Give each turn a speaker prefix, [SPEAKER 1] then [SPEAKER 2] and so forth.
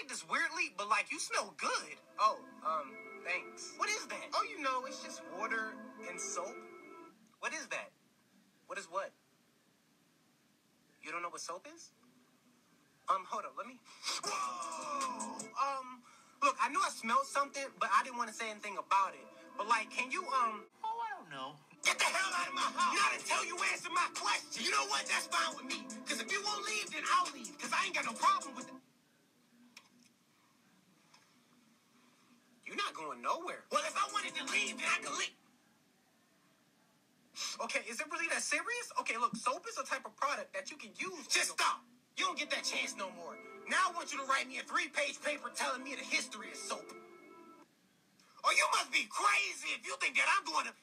[SPEAKER 1] like this weirdly, but like you smell good.
[SPEAKER 2] Oh, um, thanks.
[SPEAKER 1] What is that?
[SPEAKER 2] Oh, you know, it's just water and soap.
[SPEAKER 1] What is that?
[SPEAKER 2] What is what?
[SPEAKER 1] You don't know what soap is?
[SPEAKER 2] Um, hold up, let me.
[SPEAKER 1] Whoa! Um, look, I knew I smelled something, but I didn't want to say anything about it. But like, can you um?
[SPEAKER 3] Oh, I don't know.
[SPEAKER 1] Get the hell out of my house! Not until you answer my question. You know what? That's fine with me. Cause if you won't not going nowhere. Well, if I wanted to leave, then I could leave. Okay, is it really that serious? Okay, look, soap is a type of product that you can use. Just stop. You don't get that chance no more. Now I want you to write me a three-page paper telling me the history of soap. Oh, you must be crazy if you think that I'm going to